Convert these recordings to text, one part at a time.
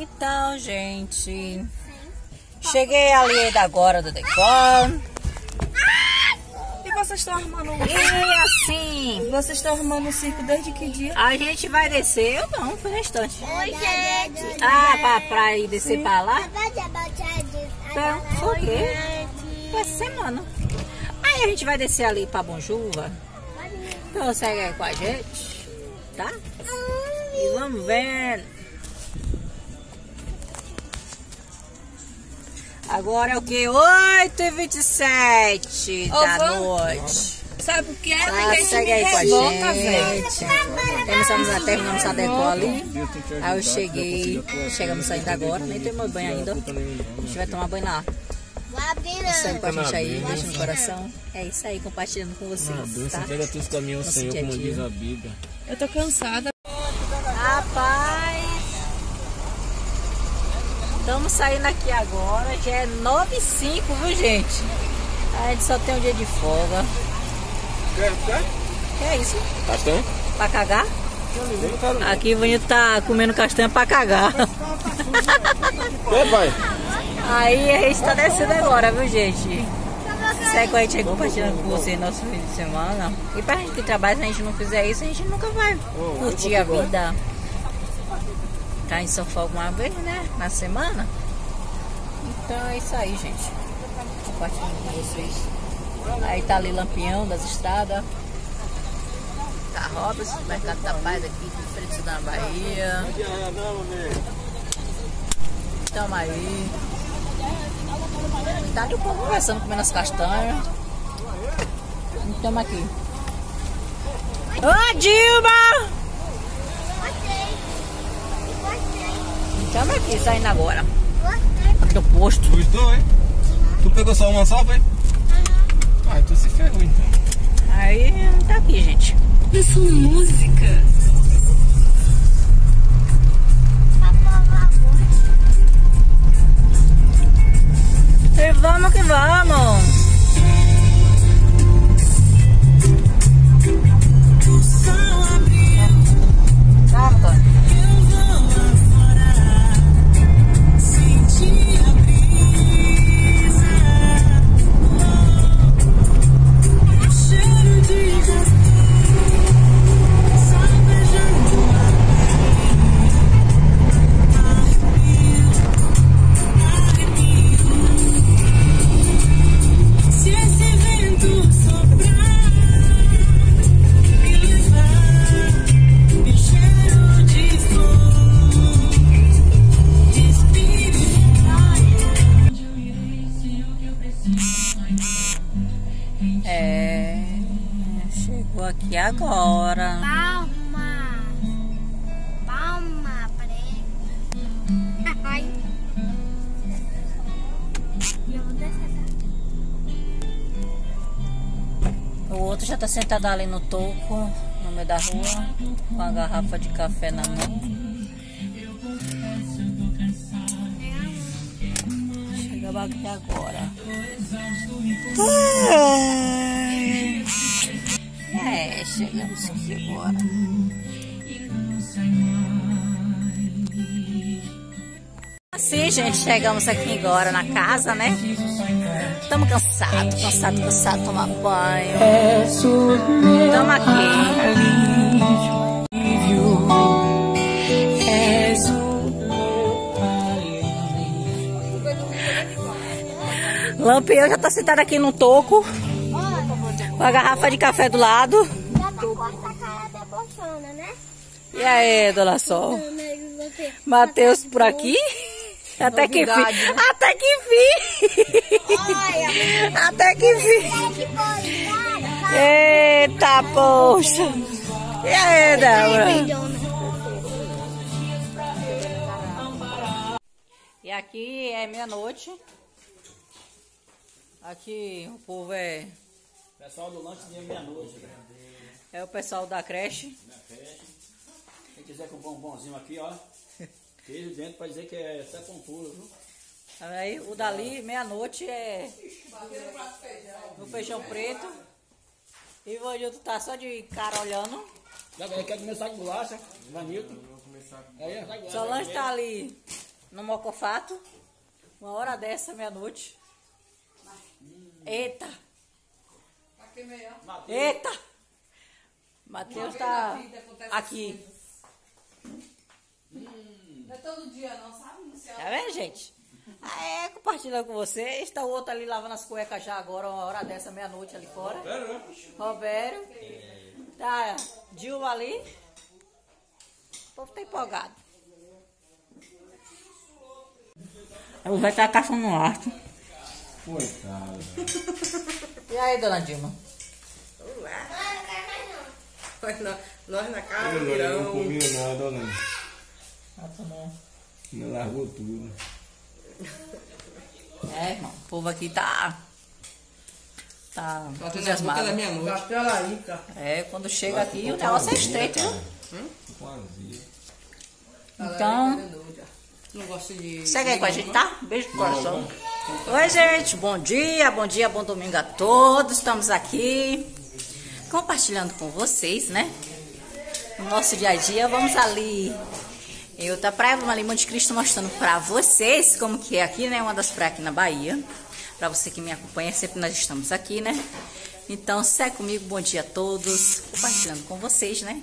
Então, gente, cheguei ali da agora do decor. E vocês estão arrumando um... E assim, Vocês estão arrumando um circo desde que dia? a gente vai descer. Eu não, foi na estante. Oi, gente. Ah, pra, pra ir descer pra lá? Então, o quê? Foi semana. Aí a gente vai descer ali pra Bonjuva. Então segue aí com a gente, tá? E vamos ver. Agora é o que? 8h27 Ô, da vamos- noite. Sabe o que é? Isso segue aí com a gente. Terminamos, a- terminamos a deco ali. Aí eu cheguei, chegamos saindo agora, nem tomei banho ainda. A gente vai tomar banho lá. Abrir, Segue com a gente aí, beijo no coração. É isso aí, compartilhando com vocês, Deus, tá? entrega teus caminhos, Senhor, como diz a Bíblia. Eu tô cansada. Rapaz, estamos saindo aqui agora, já é 9 h 05 viu gente? A gente só tem um dia de folga. Quer, quer? Que é isso? Castanha? Pra cagar? Aqui o bonito tá comendo castanha pra cagar. Quer, pai? Aí a gente tá descendo agora, viu gente? Segue com a gente aí compartilhando com você nosso fim de semana. E pra gente que trabalha, se a gente não fizer isso, a gente nunca vai curtir a vida. Tá em São Paulo uma vez, né? Na semana. Então é isso aí, gente. Compartilhando com vocês. Aí tá ali Lampião das estradas. Tá Robson, Mercado da Paz aqui de frente da Bahia. Tamo aí. Tá o povo conversando, comendo as castanhas. Tamo aqui. Ô Dilma! Tamo aqui, saindo agora. Do posto. Gostou, hein? Tu pegou só uma só, foi? Ah, tu se ferrou então. Aí tá aqui, gente. Isso música. E vamos que. Vamos, O outro já tá sentado ali no toco, no meio da rua, com a garrafa de café na mão. Chegamos aqui agora. É, chegamos aqui agora. Assim, gente, chegamos aqui agora na casa, né? Estamos cansados, cansados, cansados, tomar banho. Estamos aqui. Lampião já tá sentado aqui no toco, com a garrafa de café do lado. Já tá com essa cara debochona, né? E aí, dona Sol? Matheus por aqui? Até que fim. Até que fim. Olha, Até que fim. coisa. Eita, poxa. E aí, Débora? E aqui é meia-noite. Aqui o povo é, Pessoal do lanche de meia-noite. é o pessoal da creche. Quem quiser com um bombonzinho aqui, ó. Queijo dentro pra dizer que é sepultura, viu? Aí o dali, meia-noite, é no feijão preto. E o Vanilton tá só de cara olhando. Já quer começar com bolacha, Vanilton. Aí, sai de bolacha. Solange tá ali no Mocofato. Uma hora dessa, meia-noite. Eita! Eita! Matheus tá aqui. Não é todo dia, não, sabe? Não sei. Tá vendo, gente? Aí, compartilhando com vocês. Está o outro ali lavando as cuecas já agora, uma hora dessa, meia-noite ali fora. Roberto. Tá, Dilma ali. O povo tá empolgado. O vai estar caçando no arco. Coitado. E aí, dona Dilma? Nós na, nós na casa, Eu não virão. comi nada, olha. Ah, tá bom. Me largou tudo. É, irmão. O povo aqui tá. Tá Batendo boca entusiasmado. da minha noite. É, quando chega aqui o negócio é estreito, viu? Quase. Então, Não gosto de. segue aí com a gente, tá? Beijo no coração. Oi, gente. Bom dia, bom dia, bom domingo a todos. Estamos aqui compartilhando com vocês, né? O nosso dia a dia. Vamos ali em outra praia, em Monte Cristo mostrando pra vocês como que é aqui, né? Uma das praias aqui na Bahia. Pra você que me acompanha, sempre nós estamos aqui, né? Então, segue comigo, bom dia a todos. Compartilhando com vocês, né?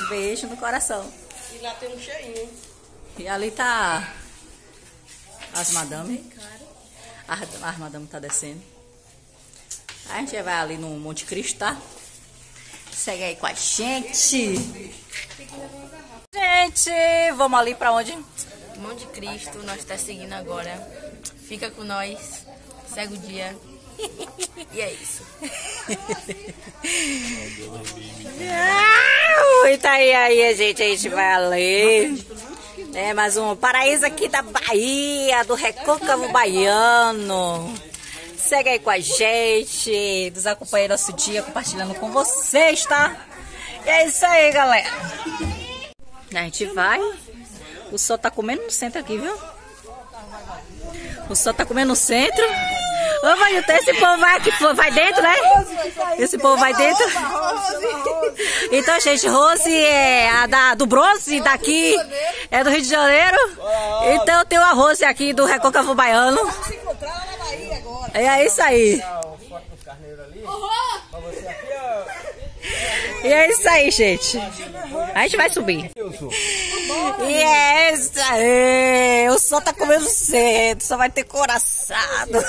Um beijo no coração. E lá tem um cheirinho. E ali tá as madame. As, as madame tá descendo. Aí a gente vai ali no Monte Cristo, tá? Segue aí com a gente. Gente, vamos ali pra onde? Monte Cristo, nós tá seguindo agora. Fica com nós, segue o dia. E é isso. E tá aí, aí, gente, a gente vai ali. É mais um paraíso aqui da Bahia, do Recôncavo Baiano. Segue aí com a gente, nos acompanha nosso dia, compartilhando com vocês, tá? E é isso aí, galera. A gente vai. O sol tá comendo no centro aqui, viu? O sol tá comendo no centro. Ô, vai, esse povo vai aqui, vai dentro, né? Esse povo vai dentro. Então, gente, Rose é a da, do bronze daqui, é do Rio de Janeiro. Então, tenho a Rose aqui do Recôncavo Baiano. É isso aí. E é isso aí, gente. A gente vai subir. E é isso aí. O sol tá comendo cedo, só vai ter coraçado.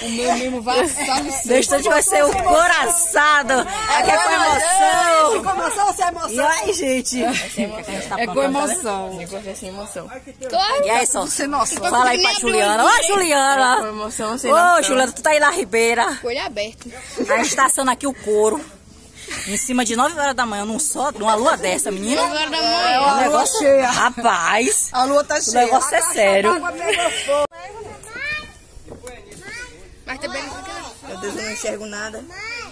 O meu mesmo vai sabe No instante vai ser o coraçado. Aqui é com emoção. Com emoção ou sem emoção? E aí, gente? É com emoção. Negócio é sem emoção. E aí, só? Fala aí pra Juliana. Ô, Com Juliana. emoção, sem Ô, noção. Juliana, tu tá aí na Ribeira. Olho aberto. A gente tá assando aqui o couro. Em cima de 9 horas da manhã, num só, numa lua dessa, menina. Agora da manhã. O negócio, rapaz, A lua tá o cheia. negócio é sério. Mas também não fica não. Meu Deus, eu não enxergo nada.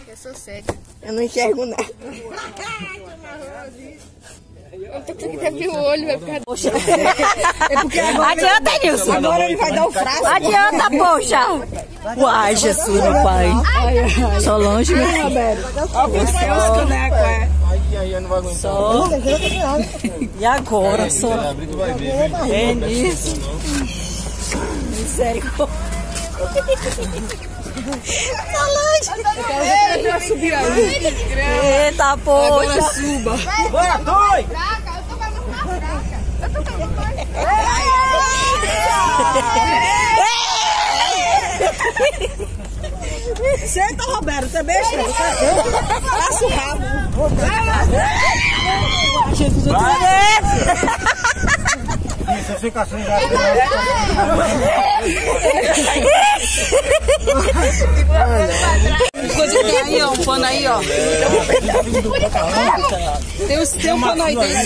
Eu sou sério. Eu não enxergo nada. Eu tô com que abrir o olho, vai ficar... Poxa. Adianta, Nilson. Agora ele vai dar o frasco. Adianta, poxa. Uai, Jesus, meu pai. Solange, meu filho. Os canecos, é. Só. E agora, só. É nisso. Misericórdia. Solange. Eu subir aí. Eita, poxa. Suba. Senta, Roberto. Você é besta? Passa o rabo. Você fica assim, que tem aí, ó. Um pano aí, ó. Tem, os, tem um pano aí dentro.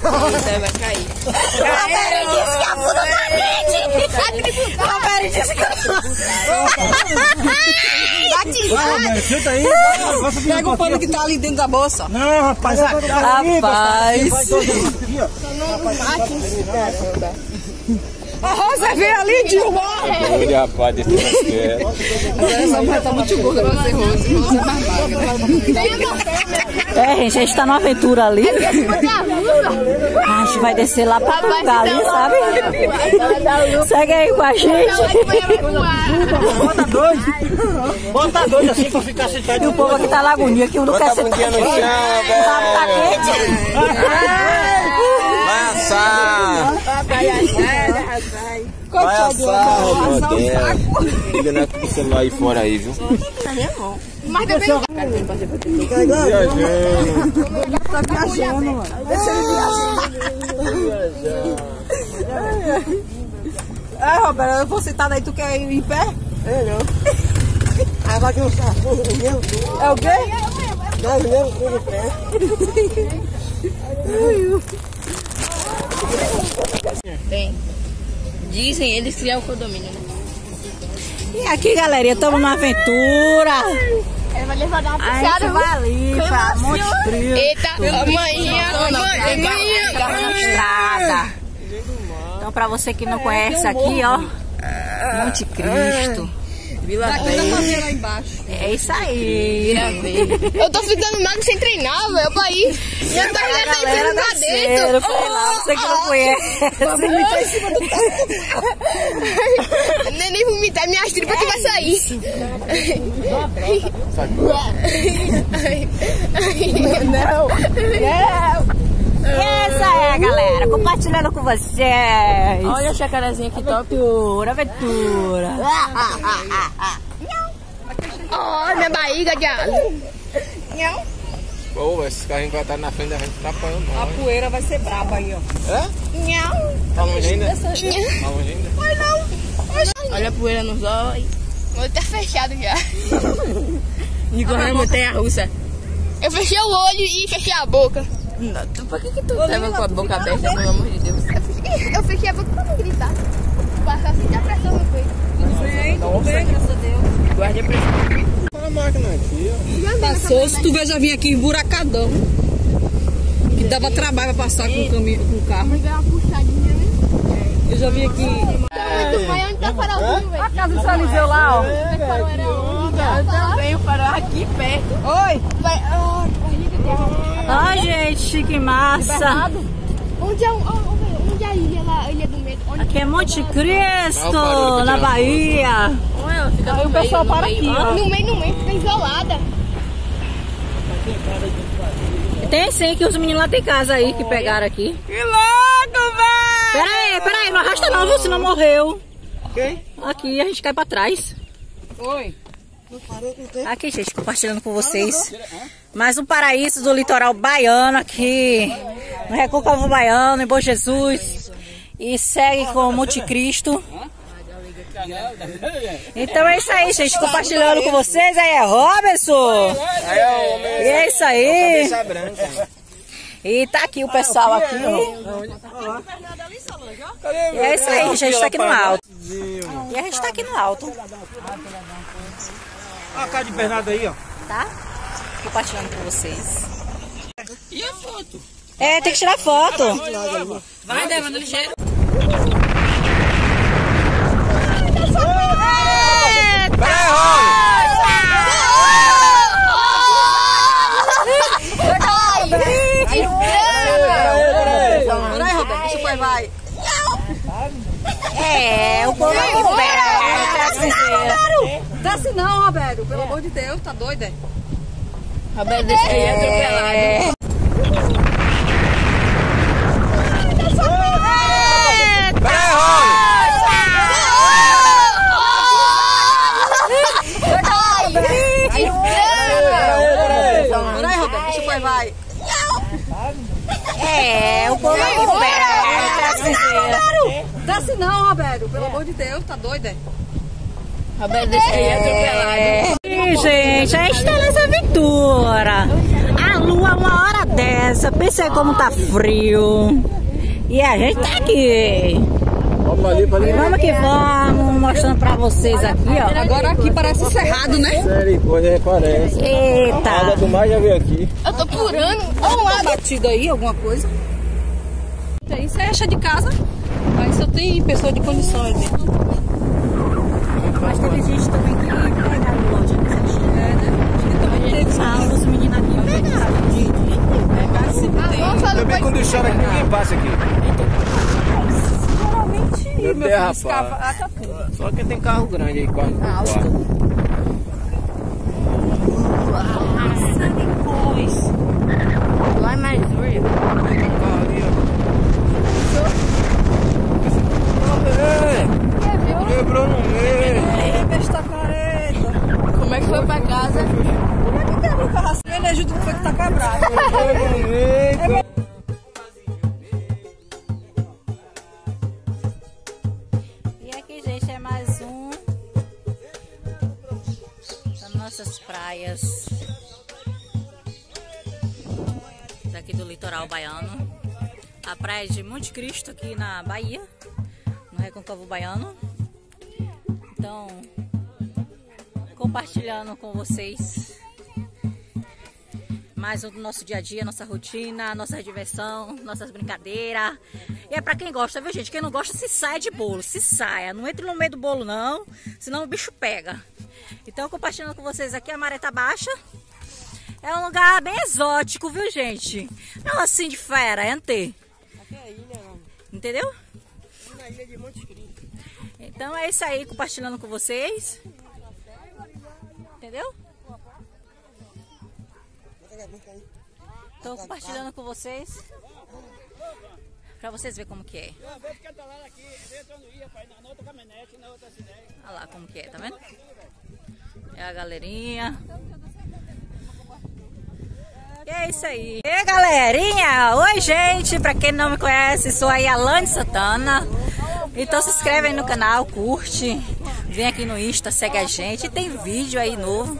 Você vai cair. Senta aí. Pega o pano que tá ali dentro da bolsa. Não, rapaz. Rapaz. A Rosa veio ali, Dilma. Olha, rapaz, desse. Essa mulher tá muito gorda pra ser. Rose é mais magra. É, gente, a gente tá numa aventura ali. A gente vai descer lá pra lugar ali, sabe? Segue aí com a gente. Bota dois. Bota dois assim pra ficar sentado. E o povo aqui tá na agonia, que um não quer Bota a bundinha no chão, O papo tá velho. Quente. Vai assar. Vai assar, Rodel. Liga na com o celular aí fora aí, viu? Mas também Viajando. Tá viajando, mano. Deixa ele viajar. É, Roberto, eu vou sentar daí, tu quer ir em pé? É, não. Agora que eu sou É o quê? Não, não, em pé. tem. Dizem eles que é o condomínio, né? E aqui, galerinha, estamos numa aventura. Ele vai levar uma A gente vai ali pra Monte Cristo. Eita, amanhã, amanhã, estrada. Então, pra você que não conhece aqui, ó, Monte Cristo. Vila dá Verde. pra ver lá embaixo. É isso aí. Vila Verde. Eu tô ficando magro sem treinar, velho, pra ir. Minha barriga tá entrando pra Cero, dentro. foi lá, você que não conhece. Nem nem vomitar, minhas tripas que vai sair. Não. E essa é a galera, compartilhando com vocês. Olha a chacarezinha que top. Aventura, aventura. Ó, minha barriga de asa. Pô, esses carrinhos que vai estar na frente da gente tá apanhando A poeira vai ser braba aí, ó. Nhau. Tá longe ainda? Tá longe ainda? Olha a poeira nos olhos. O olho tá fechado já. É montanha russa. Eu fechei o olho e fechei a boca. Não, tu, por que, que tu tava com a boca aberta, pelo amor de Deus? Eu fechei, eu fechei a boca pra não gritar. Passar assim a pressão no peito. Bem, tudo bem, graças a Deus. Guarde a pressão. Olha a máquina aqui, ó. Passou, se tu vê, já vim aqui emburacadão. Que dava trabalho pra passar com o, caminho, com o carro. Deu uma puxadinha, né? Eu já vim aqui. Muito bem, onde tá o farolzinho, velho? A casa do Saliseu lá, ó. Onde? Eu também, o farol aqui perto. Oi! Vai, ó, Ó, gente, que massa. Onde é, onde é a ilha lá, a ilha do medo? Onde Aqui é Monte Cristo, na Bahia. Aí o pessoal para aqui. No meio, no meio, fica isolada. Tem sim, que os meninos lá tem casa aí que pegaram aqui. Que louco, velho! Pera aí, pera aí, não arrasta não, viu? Senão morreu. Quem? Aqui a gente cai pra trás. Oi. Aqui, gente, compartilhando com vocês. Mais um paraíso do litoral baiano aqui no Recôncavo Baiano, em Bom Jesus. E segue com Monte Cristo. Então é isso aí, gente. Compartilhando com vocês. Aí é. Aí é. E é isso aí. Branca. E tá aqui o pessoal aqui. E é isso aí, gente. A gente tá aqui no alto. E a gente tá aqui no alto, Olha a cara de Bernardo aí, ó. tá? Compartilhando com vocês. E a foto? É, tem que tirar foto. Vai, Devando ligeiro. Peraí, Roberto, deixa o vai. É, o perto. Desce não, Roberto. Pelo amor de Deus, tá doido, é? Roberto, deixa aí atropelado. É, Peraí, Roberto, deixa o pai vai. é, o povo aqui perto. Desce não, Roberto. Pelo amor de Deus, tá doido, é? Roberto, deixa aí atropelado. E, gente, a gente tá nessa aventura. A lua, uma hora dessa, pensa aí como tá frio. E a gente tá aqui. Vamos ali, pra ali. Vamos que vamos, mostrando pra vocês aqui, ó. Agora aqui parece cerrado, né? Sério, coisa parece. A água Eita. do mar já veio aqui. Eu tô purando. Olha um lado batido aí, alguma coisa. Isso aí é cheio de casa. Mas só tem pessoa de condições. Né? Mas teve gente também que pegaram o você né? Acho que também teve os meninos aqui pegaram. de- de- Pegaram tem. Falar Também quando chora aqui, ninguém passa aqui. Geralmente, Meu filho, escava. Ah, tudo. Só quem tem carro grande aí, quase. Alto. Lá em Missouri. Quebrou no meio. Ei, besta careta. Como é que foi pra casa? Como é que quebra o carro assim? Ele ajuda o que tá quebrado. Meio. E aqui, gente, é mais um nossas praias daqui do litoral baiano. A praia de Monte Cristo, aqui na Bahia, no Recôncavo Baiano. Então, compartilhando com vocês mais um do nosso dia a dia, nossa rotina, nossa diversão, nossas brincadeiras. E é pra quem gosta, viu, gente? Quem não gosta, se saia de bolo, se saia. Não entre no meio do bolo, não, senão o bicho pega. Então, compartilhando com vocês aqui, a maré tá baixa. É um lugar bem exótico, viu, gente? Não assim de fera, é ante. Aqui é ilha, não. Entendeu? Na ilha de Monte Cristo. Então é isso aí, compartilhando com vocês. Entendeu? Tô compartilhando com vocês. Pra vocês verem como que é. Olha lá como que é, tá vendo? É a galerinha. E é isso aí. E aí, galerinha! Oi, gente! Pra quem não me conhece, sou a Lane Santana. Então se inscreve aí no canal, curte. Vem aqui no Insta, segue a gente. Tem vídeo aí novo,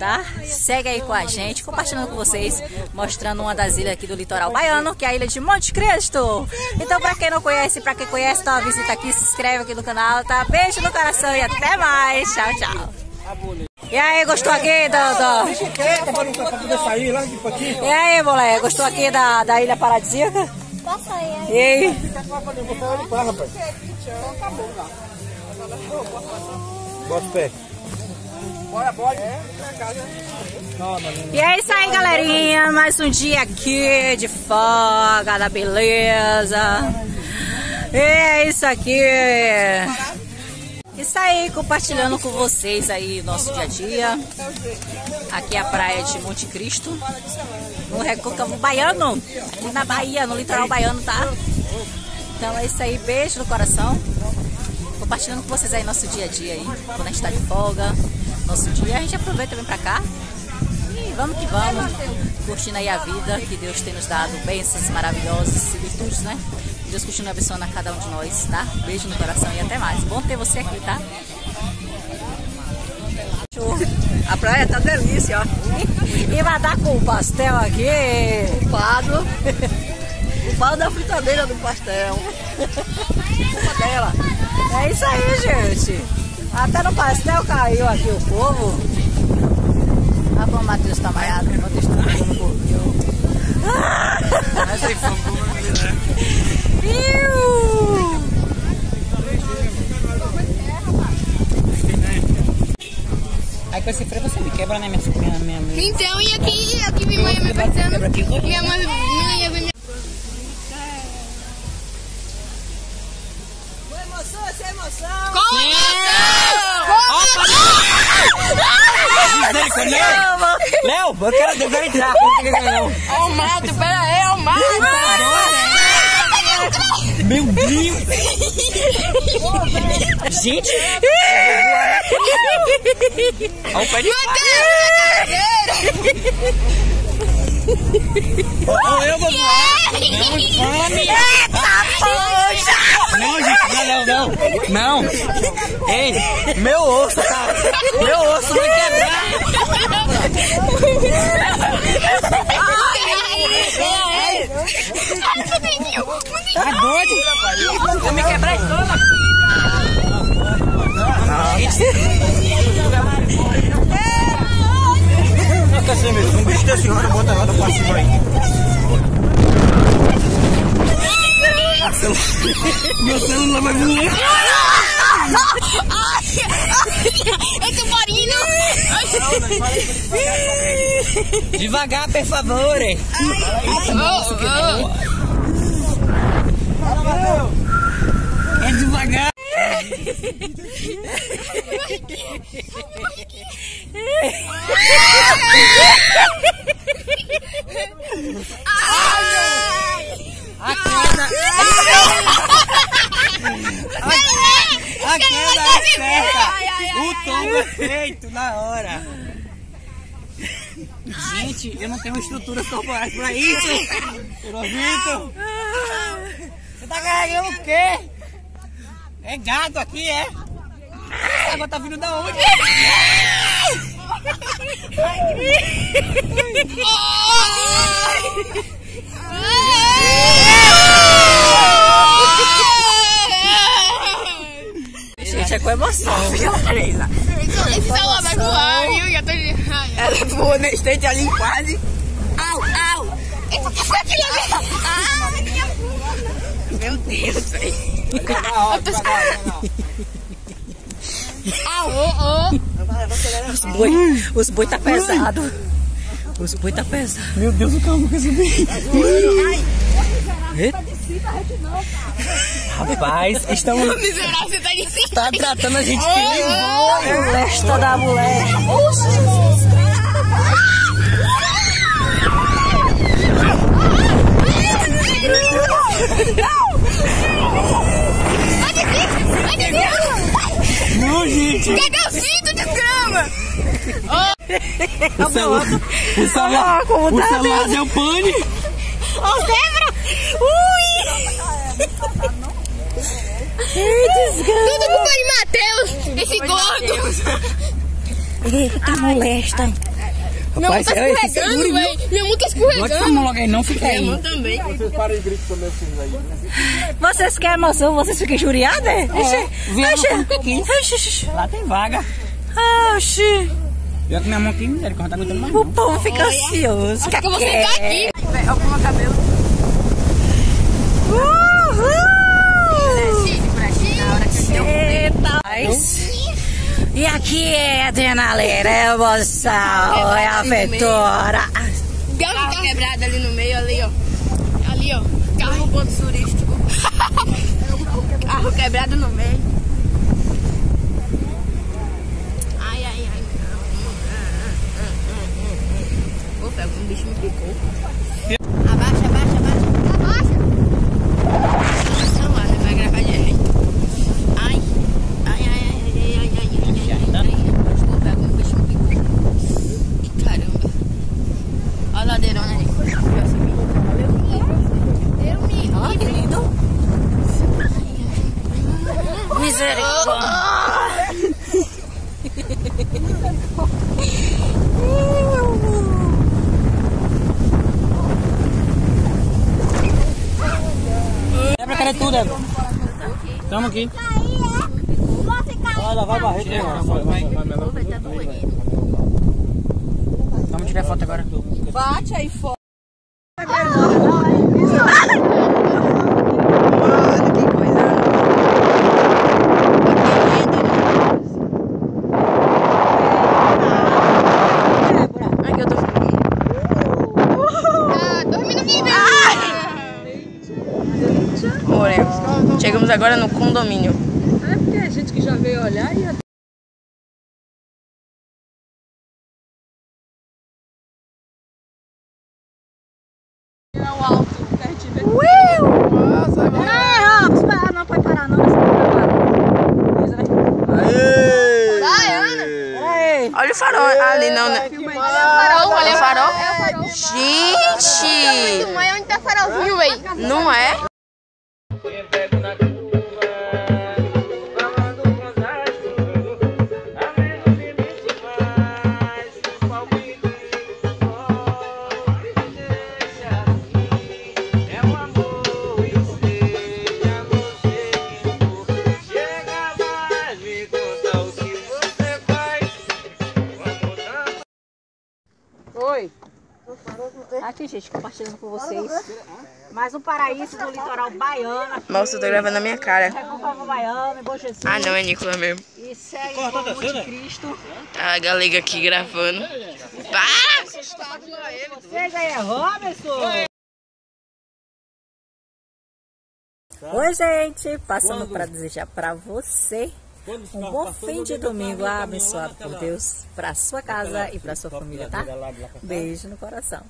tá? Segue aí com a gente, compartilhando com vocês, mostrando uma das ilhas aqui do litoral baiano, que é a ilha de Monte Cristo. Então, pra quem não conhece, pra quem conhece, dá uma visita aqui, se inscreve aqui no canal, tá? Beijo no coração e até mais. Tchau, tchau. E aí, gostou aqui do... do... Pra poder sair lá de Poti. E aí, moleque, gostou aqui da, da ilha paradisíaca? Passa aí. E aí? Bota o pé. E é isso aí, galerinha. Mais um dia aqui de folga, da beleza. E é isso aqui. Isso aí, compartilhando com vocês aí o nosso dia a dia. Aqui é a praia de Monte Cristo, no Recôncavo Baiano, aqui na Bahia, no litoral baiano, tá? Então é isso aí, beijo no coração. Compartilhando com vocês aí nosso dia a dia aí, quando a gente tá de folga, nosso dia, a gente aproveita e vem pra cá. E vamos que vamos, curtindo aí a vida que Deus tem nos dado, bênçãos maravilhosas e virtudes, né? Deus continue abençoando a cada um de nós, tá? Beijo no coração e até mais. Bom ter você aqui, tá? A praia tá delícia, ó. E vai dar com o pastel aqui. O pado da fritadeira do pastel. Dela. É isso aí, gente. Até no pastel caiu aqui o povo. Ah, o Matheus tá maiado. O Matheus tá no corpinho. Essa aí foi Iu! Aí com esse freio você me quebra, né, minha minha, minha, minha. Então, e aqui, aqui minha mãe me pensando. Minha mãe, minha Léo, eu quero, eu quero entrar. Ó o mato, pera aí, ó o mato! Meu Deus! Gente! Olha o pé de Ou eu vou voar! Não, fome! Não, gente, não, não, não! Não! Ei, meu osso, cara! Meu osso vai quebrar! Tá doido? Eu me quebrar toda! Fica mesmo, um bicho desse rolo, bota lá no passivo aí. Meu celular vai voar. Devagar, por favor. Ai, ai, oh, É devagar. Ai, a a queda é certa. O tombo é feito na hora. Gente, eu não tenho estruturas corporais pra isso. Vitor. Você tá carregando o quê? É gado aqui, é? Essa água tá vindo da onde? Gente, com emoção, viu, Teresa? Esse celular vai voar, viu? Já tô de... Ai, Ela voou na estante ali quase. Au, au. Que foi aquele Meu Deus, velho. Os boi, os boi tá pesado. Os boi tá pesado. Meu Deus, o carro não quer subir. Rapaz, estamos Miserável, você tá de cima. tá tratando a gente que nem. Molesta da mulher. Não, gente. Cadê o cinto de cama? O celular, o celular, o celular deu pane. Ô, Zebra! Ui! Tudo culpa de Matheus, esse gordo. Eita, tá molesta. mão tá é, escorregando, velho. Minha mão tá escorregando. Bota essa logo aí, não fica aí. Minha mão também. Vocês parem de gritar também, vocês aí. Né? Vocês querem emoção, vocês ficam injuriadas? É, vem Lá tem vaga. Oxi. Pior que minha mão aqui, ela tá aguentando mais O povo fica ansioso. Fica que você tá aqui. Olha o meu cabelo. Uhul! E aqui é adrenalina, é emoção, é aventura. Tem um carro quebrado ali no meio, ali, ó. Ali, ó. Carro ponto turístico. carro quebrado no meio. Ai, ai, ai. Pô, pega um bicho me picou. Abaixa. Misericórdia. Quebra a cara tudo, Eva. Estamos aqui. Olha, vai barrer. Tira agora, Vamos tirar foto agora. Bate aí fora. agora no condomínio. É porque a gente que já veio olhar e alto, pertinho. Will! Nossa, não pode parar não, nessa Olha o farol Aê, ali, não, né? Olha o farol, olha o farol. É o farol. Gente! Onde tá farolzinho, velho? Não é? Aqui, gente, compartilhando com vocês. Mais um paraíso do litoral baiano. Aqui. Moça, eu tô gravando a minha cara. Baiano, em Bom Jesus. Ah, não, é Nicolas mesmo. E segue o Monte de Cristo. A galega aqui gravando. Para! Vocês aí, é Robinson! Oi, gente! Passando para desejar para você um bom fim de domingo abençoado por Deus, para sua casa e para sua família, tá? Beijo no coração.